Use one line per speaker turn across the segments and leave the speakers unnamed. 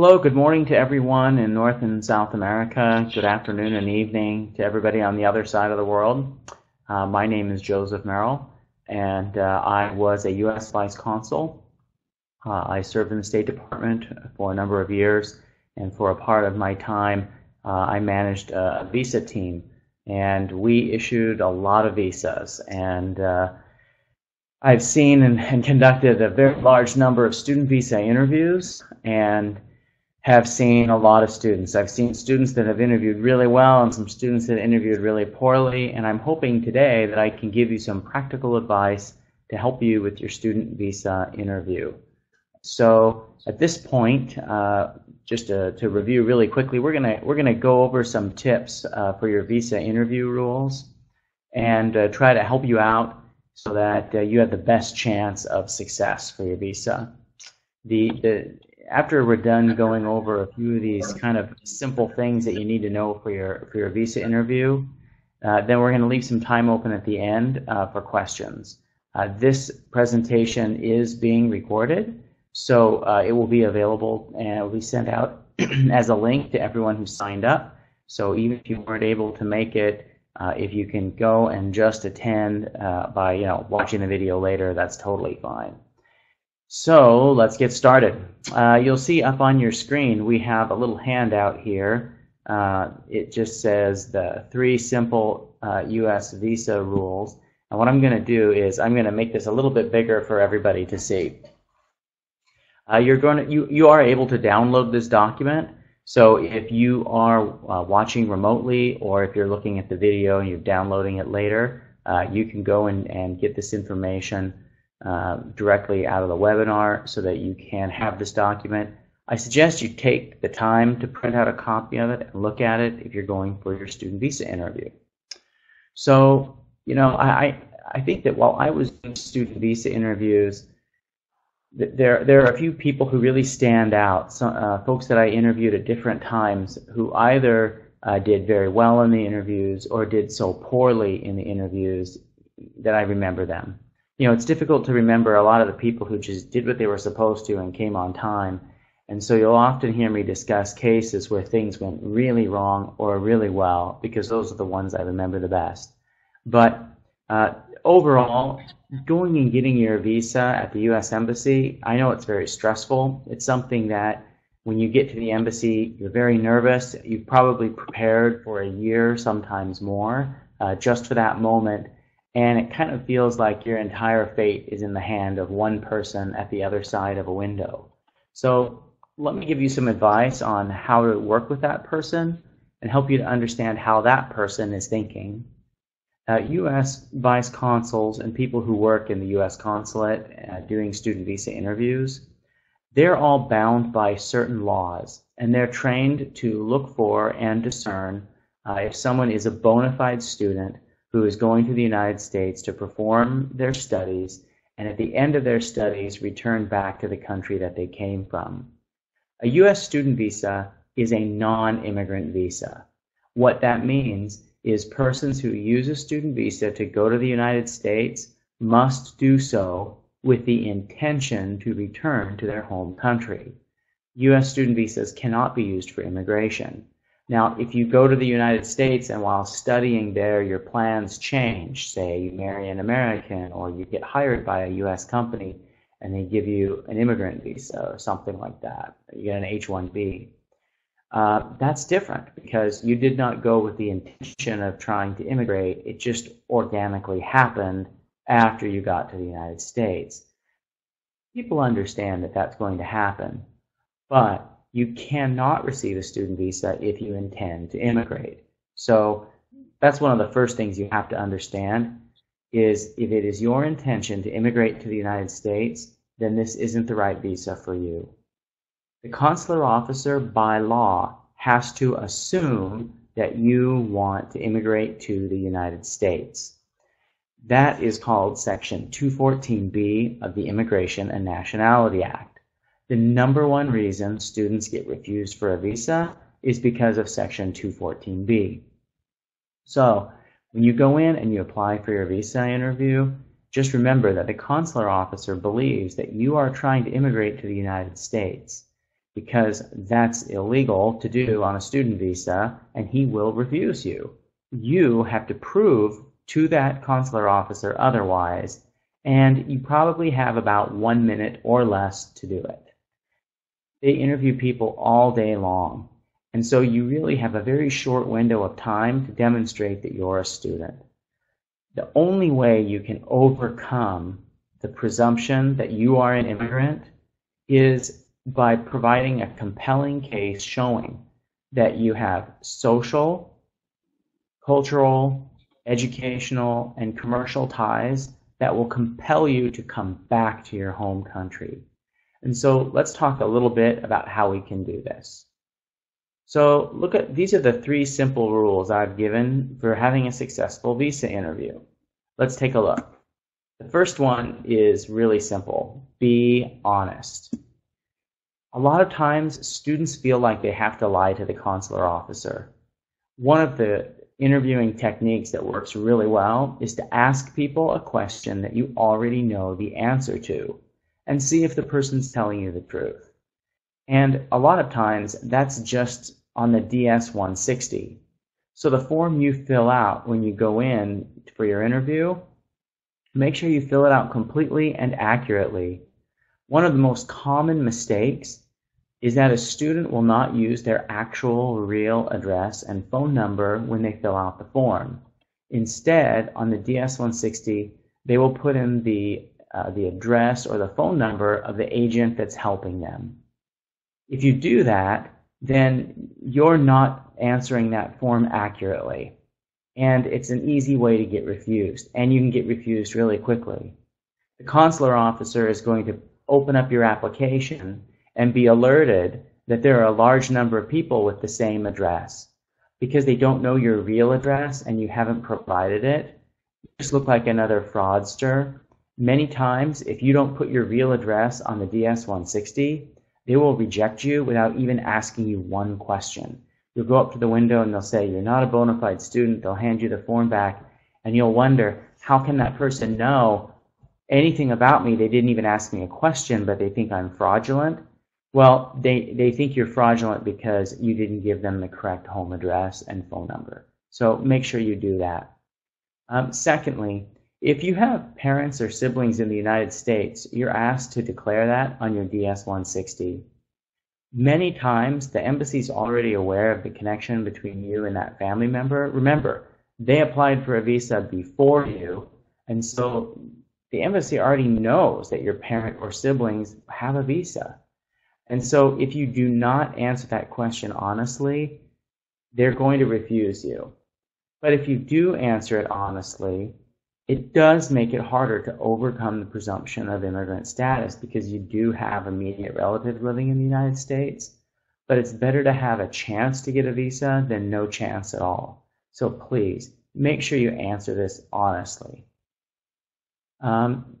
Hello, good morning to everyone in North and South America. Good afternoon and evening to everybody on the other side of the world. Uh, my name is Joseph Merrill, and uh, I was a U.S. Vice Consul. Uh, I served in the State Department for a number of years, and for a part of my time, uh, I managed a visa team, and we issued a lot of visas. And uh, I've seen and, and conducted a very large number of student visa interviews, and have seen a lot of students. I've seen students that have interviewed really well and some students that interviewed really poorly, and I'm hoping today that I can give you some practical advice to help you with your student visa interview. So at this point, uh, just to, to, review really quickly, we're gonna we're gonna go over some tips uh, for your visa interview rules and uh, try to help you out so that uh, you have the best chance of success for your visa. The, the after we're done going over a few of these kind of simple things that you need to know for your for your visa interview, uh, then we're going to leave some time open at the end uh, for questions. Uh, this presentation is being recorded, so uh, it will be available and it will be sent out as a link to everyone who signed up. So even if you weren't able to make it, uh, if you can go and just attend uh, by you know watching the video later, that's totally fine. So let's get started. Uh, you'll see up on your screen we have a little handout here. Uh, it just says the three simple uh, U.S. visa rules. And what I'm going to do is I'm going to make this a little bit bigger for everybody to see. Uh, you're going to you you are able to download this document. So if you are uh, watching remotely or if you're looking at the video and you're downloading it later, uh, you can go and, and get this information uh, directly out of the webinar so that you can have this document. I suggest you take the time to print out a copy of it and look at it if you're going for your student visa interview. So, you know, I, I think that while I was doing student visa interviews, there, there are a few people who really stand out, so, uh, folks that I interviewed at different times who either uh, did very well in the interviews or did so poorly in the interviews that I remember them you know, it's difficult to remember a lot of the people who just did what they were supposed to and came on time. And so you'll often hear me discuss cases where things went really wrong or really well because those are the ones I remember the best. But uh, overall, going and getting your visa at the U.S. Embassy, I know it's very stressful. It's something that when you get to the embassy, you're very nervous. You've probably prepared for a year, sometimes more, uh, just for that moment and it kind of feels like your entire fate is in the hand of one person at the other side of a window. So let me give you some advice on how to work with that person and help you to understand how that person is thinking. Uh, U.S. vice consuls and people who work in the U.S. consulate uh, doing student visa interviews, they're all bound by certain laws, and they're trained to look for and discern uh, if someone is a bona fide student who is going to the United States to perform their studies and at the end of their studies return back to the country that they came from. A U.S. student visa is a non-immigrant visa. What that means is persons who use a student visa to go to the United States must do so with the intention to return to their home country. U.S. student visas cannot be used for immigration. Now, if you go to the United States and while studying there, your plans change, say you marry an American or you get hired by a U.S. company and they give you an immigrant visa or something like that, you get an H-1B, uh, that's different because you did not go with the intention of trying to immigrate. It just organically happened after you got to the United States. People understand that that's going to happen, but you cannot receive a student visa if you intend to immigrate. So that's one of the first things you have to understand is if it is your intention to immigrate to the United States, then this isn't the right visa for you. The consular officer by law has to assume that you want to immigrate to the United States. That is called Section 214B of the Immigration and Nationality Act. The number one reason students get refused for a visa is because of Section 214B. So when you go in and you apply for your visa interview, just remember that the consular officer believes that you are trying to immigrate to the United States. because that's illegal to do on a student visa and he will refuse you. You have to prove to that consular officer otherwise, and you probably have about one minute or less to do it. They interview people all day long, and so you really have a very short window of time to demonstrate that you're a student. The only way you can overcome the presumption that you are an immigrant is by providing a compelling case showing that you have social, cultural, educational, and commercial ties that will compel you to come back to your home country. And so let's talk a little bit about how we can do this. So look at these are the three simple rules I've given for having a successful visa interview. Let's take a look. The first one is really simple. Be honest. A lot of times students feel like they have to lie to the consular officer. One of the interviewing techniques that works really well is to ask people a question that you already know the answer to and see if the person's telling you the truth. And a lot of times that's just on the DS-160. So the form you fill out when you go in for your interview, make sure you fill it out completely and accurately. One of the most common mistakes is that a student will not use their actual real address and phone number when they fill out the form. Instead, on the DS-160, they will put in the uh, the address or the phone number of the agent that's helping them. If you do that, then you're not answering that form accurately. And it's an easy way to get refused. And you can get refused really quickly. The consular officer is going to open up your application and be alerted that there are a large number of people with the same address. Because they don't know your real address and you haven't provided it, you just look like another fraudster Many times, if you don't put your real address on the DS-160, they will reject you without even asking you one question. You'll go up to the window and they'll say, you're not a bona fide student. They'll hand you the form back and you'll wonder, how can that person know anything about me? They didn't even ask me a question, but they think I'm fraudulent. Well, they, they think you're fraudulent because you didn't give them the correct home address and phone number. So make sure you do that. Um, secondly, if you have parents or siblings in the United States, you're asked to declare that on your DS-160. Many times, the embassy is already aware of the connection between you and that family member. Remember, they applied for a visa before you, and so the embassy already knows that your parent or siblings have a visa. And so if you do not answer that question honestly, they're going to refuse you. But if you do answer it honestly, it does make it harder to overcome the presumption of immigrant status because you do have immediate relatives living in the United States. But it's better to have a chance to get a visa than no chance at all. So please make sure you answer this honestly. Um,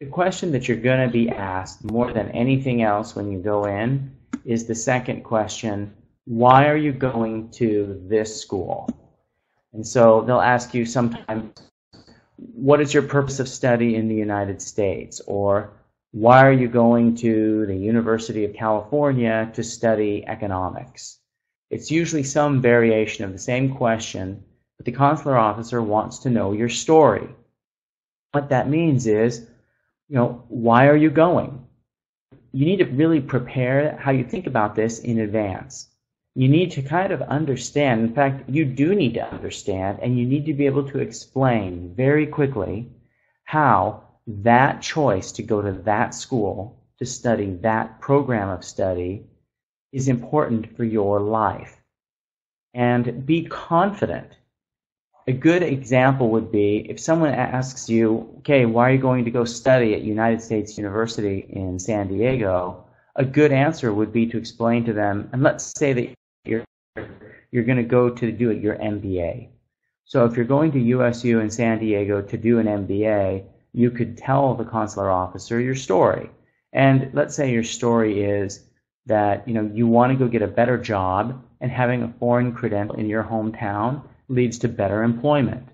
the question that you're going to be asked more than anything else when you go in is the second question why are you going to this school? And so they'll ask you sometimes what is your purpose of study in the United States? Or why are you going to the University of California to study economics? It's usually some variation of the same question, but the consular officer wants to know your story. What that means is, you know, why are you going? You need to really prepare how you think about this in advance you need to kind of understand. In fact, you do need to understand, and you need to be able to explain very quickly how that choice to go to that school to study that program of study is important for your life. And be confident. A good example would be if someone asks you, okay, why are you going to go study at United States University in San Diego? A good answer would be to explain to them, and let's say that you're you're going to go to do your MBA. So if you're going to USU in San Diego to do an MBA, you could tell the consular officer your story. And let's say your story is that you know you want to go get a better job and having a foreign credential in your hometown leads to better employment.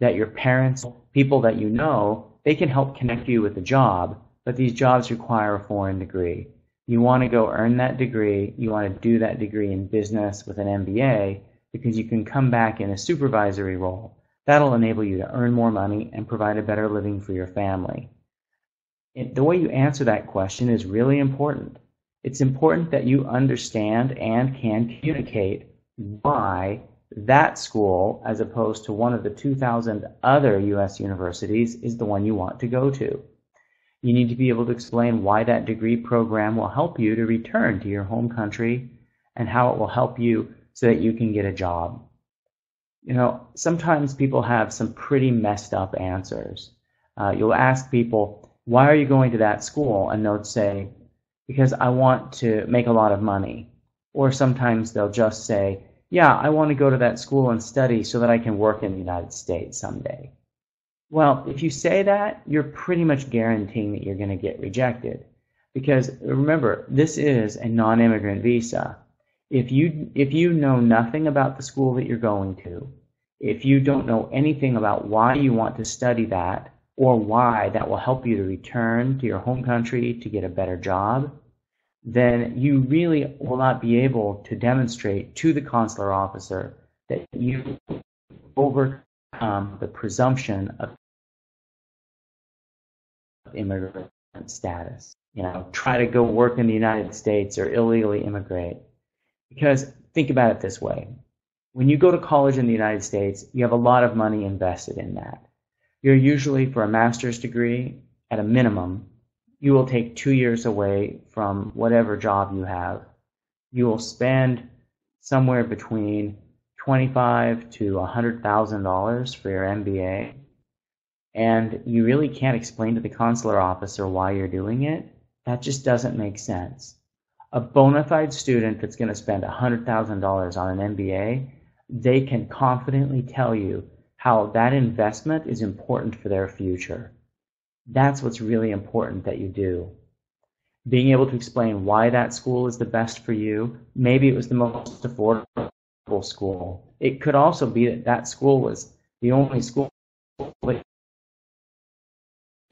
That your parents, people that you know, they can help connect you with a job, but these jobs require a foreign degree. You want to go earn that degree. You want to do that degree in business with an MBA because you can come back in a supervisory role. That'll enable you to earn more money and provide a better living for your family. The way you answer that question is really important. It's important that you understand and can communicate why that school, as opposed to one of the 2,000 other U.S. universities, is the one you want to go to. You need to be able to explain why that degree program will help you to return to your home country and how it will help you so that you can get a job. You know, sometimes people have some pretty messed up answers. Uh, you'll ask people, why are you going to that school? And they'll say, because I want to make a lot of money. Or sometimes they'll just say, yeah, I want to go to that school and study so that I can work in the United States someday. Well, if you say that, you're pretty much guaranteeing that you're going to get rejected. Because remember, this is a non-immigrant visa. If you, if you know nothing about the school that you're going to, if you don't know anything about why you want to study that, or why that will help you to return to your home country to get a better job, then you really will not be able to demonstrate to the consular officer that you overcome the presumption of immigrant status. You know, try to go work in the United States or illegally immigrate. Because think about it this way. When you go to college in the United States, you have a lot of money invested in that. You're usually, for a master's degree, at a minimum, you will take two years away from whatever job you have. You will spend somewhere between twenty-five to a hundred thousand dollars for your MBA and you really can't explain to the consular officer why you're doing it, that just doesn't make sense. A bona fide student that's going to spend $100,000 on an MBA, they can confidently tell you how that investment is important for their future. That's what's really important that you do. Being able to explain why that school is the best for you, maybe it was the most affordable school. It could also be that that school was the only school that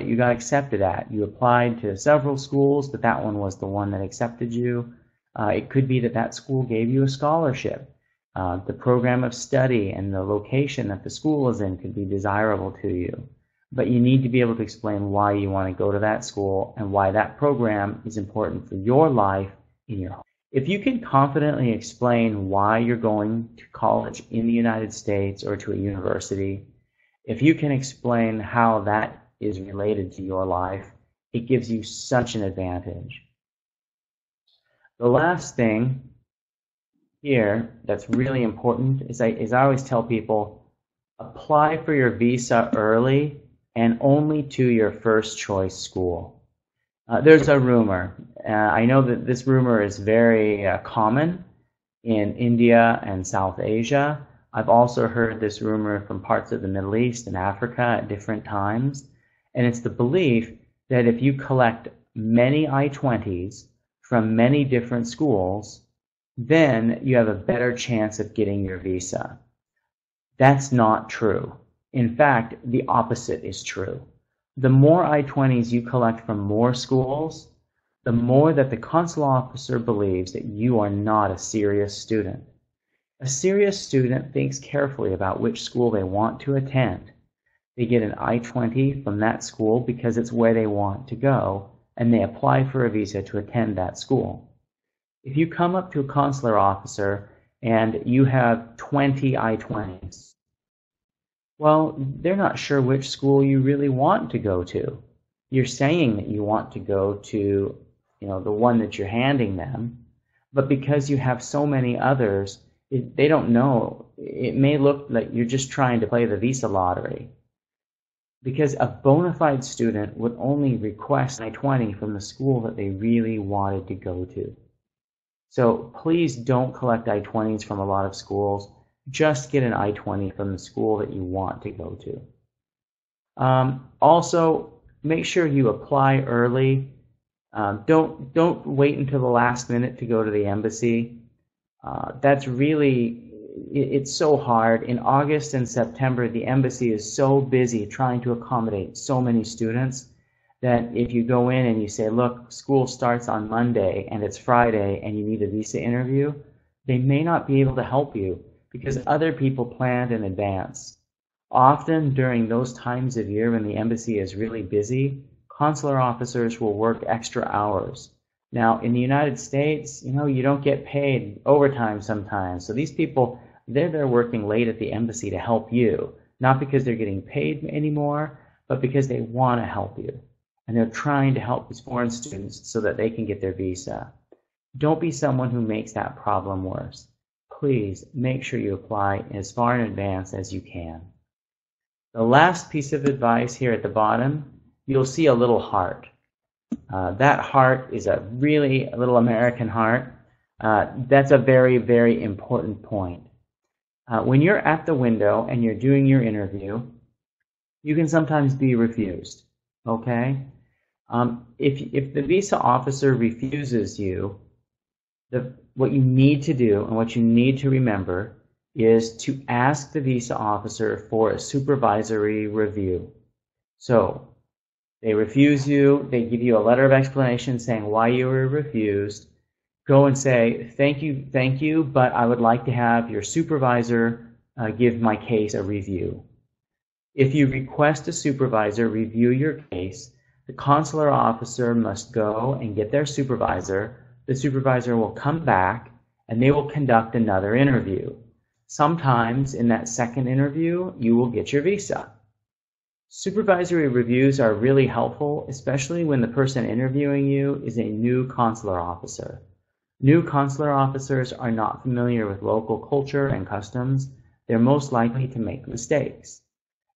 you got accepted at. You applied to several schools, but that one was the one that accepted you. Uh, it could be that that school gave you a scholarship. Uh, the program of study and the location that the school is in could be desirable to you. But you need to be able to explain why you want to go to that school and why that program is important for your life in your home. If you can confidently explain why you're going to college in the United States or to a university, if you can explain how that is related to your life, it gives you such an advantage. The last thing here that's really important is I, is I always tell people apply for your visa early and only to your first choice school. Uh, there's a rumor. Uh, I know that this rumor is very uh, common in India and South Asia. I've also heard this rumor from parts of the Middle East and Africa at different times. And it's the belief that if you collect many I-20s from many different schools, then you have a better chance of getting your visa. That's not true. In fact, the opposite is true. The more I-20s you collect from more schools, the more that the consular officer believes that you are not a serious student. A serious student thinks carefully about which school they want to attend they get an I-20 from that school because it's where they want to go, and they apply for a visa to attend that school. If you come up to a consular officer and you have 20 I-20s, well, they're not sure which school you really want to go to. You're saying that you want to go to, you know, the one that you're handing them, but because you have so many others, it, they don't know. It may look like you're just trying to play the visa lottery because a bona fide student would only request an I-20 from the school that they really wanted to go to. So please don't collect I-20s from a lot of schools. Just get an I-20 from the school that you want to go to. Um, also, make sure you apply early. Um, don't don't wait until the last minute to go to the embassy. Uh, that's really it's so hard. In August and September, the embassy is so busy trying to accommodate so many students that if you go in and you say, look, school starts on Monday and it's Friday and you need a visa interview, they may not be able to help you because other people planned in advance. Often during those times of year when the embassy is really busy, consular officers will work extra hours. Now, in the United States, you know, you don't get paid overtime sometimes. So these people, they're there working late at the embassy to help you, not because they're getting paid anymore, but because they want to help you and they're trying to help these foreign students so that they can get their visa. Don't be someone who makes that problem worse. Please make sure you apply as far in advance as you can. The last piece of advice here at the bottom, you'll see a little heart. Uh, that heart is a really little American heart. Uh, that's a very, very important point. Uh, when you're at the window and you're doing your interview, you can sometimes be refused. Okay? Um, if, if the visa officer refuses you, the, what you need to do and what you need to remember is to ask the visa officer for a supervisory review. So they refuse you, they give you a letter of explanation saying why you were refused. Go and say, thank you, thank you, but I would like to have your supervisor uh, give my case a review. If you request a supervisor review your case, the consular officer must go and get their supervisor. The supervisor will come back and they will conduct another interview. Sometimes in that second interview, you will get your visa. Supervisory reviews are really helpful, especially when the person interviewing you is a new consular officer. New consular officers are not familiar with local culture and customs. They're most likely to make mistakes.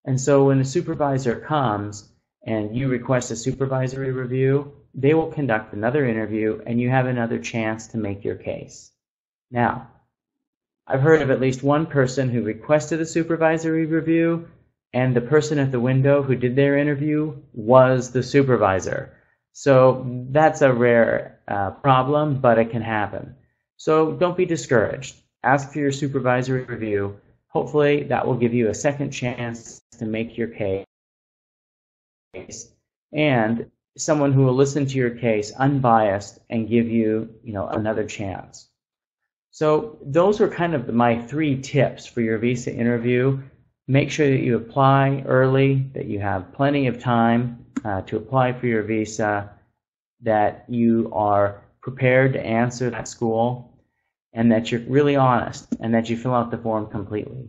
And so when the supervisor comes, and you request a supervisory review, they will conduct another interview and you have another chance to make your case. Now, I've heard of at least one person who requested a supervisory review and the person at the window who did their interview was the supervisor. So that's a rare uh, problem, but it can happen. So don't be discouraged. Ask for your supervisory review. Hopefully that will give you a second chance to make your case and someone who will listen to your case unbiased and give you, you know, another chance. So those are kind of my three tips for your visa interview. Make sure that you apply early, that you have plenty of time uh, to apply for your visa, that you are prepared to answer that school, and that you're really honest, and that you fill out the form completely.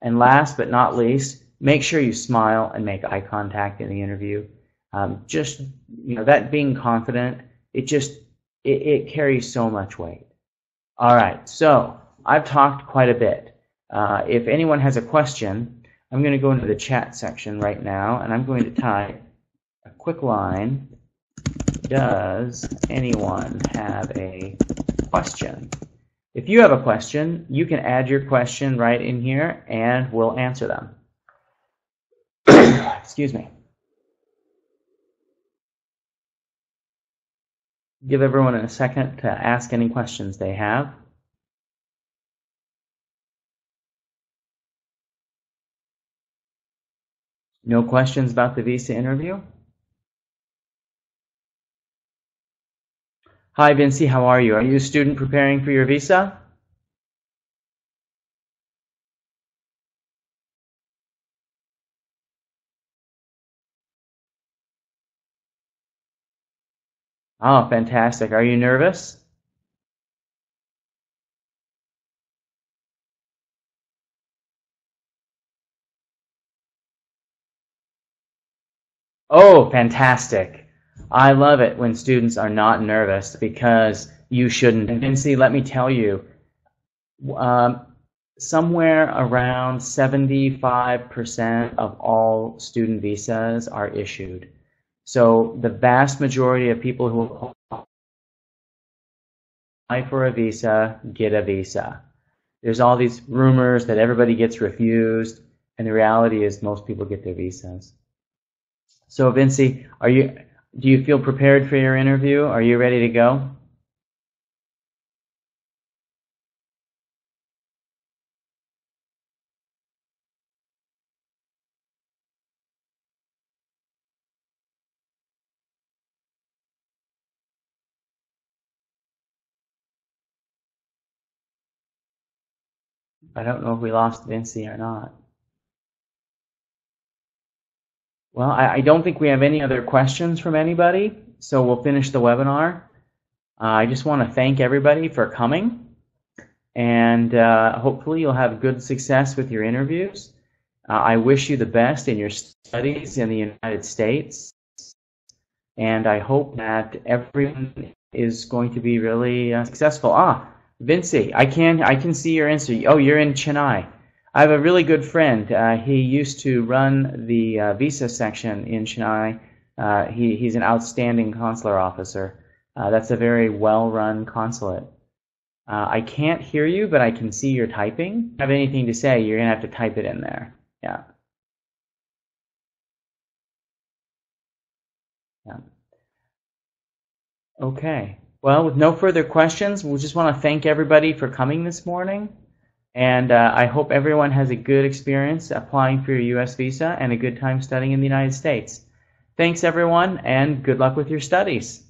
And last but not least, make sure you smile and make eye contact in the interview. Um, just you know that being confident, it just it, it, carries so much weight. All right, so I've talked quite a bit. Uh, if anyone has a question, I'm going to go into the chat section right now, and I'm going to type a quick line. Does anyone have a question? If you have a question, you can add your question right in here, and we'll answer them. Excuse me. Give everyone a second to ask any questions they have. No questions about the visa interview? Hi, Vinci, how are you? Are you a student preparing for your visa? Oh, fantastic. Are you nervous? Oh, fantastic. I love it when students are not nervous because you shouldn't. And Vinci, let me tell you, um, somewhere around 75% of all student visas are issued. So the vast majority of people who apply for a visa get a visa. There's all these rumors that everybody gets refused, and the reality is most people get their visas. So, Vincy, are you? Do you feel prepared for your interview? Are you ready to go? I don't know if we lost Vincy or not. Well, I, I don't think we have any other questions from anybody, so we'll finish the webinar. Uh, I just want to thank everybody for coming, and uh, hopefully you'll have good success with your interviews. Uh, I wish you the best in your studies in the United States, and I hope that everyone is going to be really uh, successful. Ah, Vinci, I can I can see your answer. Oh, you're in Chennai. I have a really good friend. Uh, he used to run the uh, visa section in Chennai. Uh, he, he's an outstanding consular officer. Uh, that's a very well-run consulate. Uh, I can't hear you, but I can see you're typing. If you have anything to say, you're gonna have to type it in there. Yeah. Yeah. Okay. Well, with no further questions, we just want to thank everybody for coming this morning. And uh, I hope everyone has a good experience applying for your U.S. visa and a good time studying in the United States. Thanks, everyone, and good luck with your studies.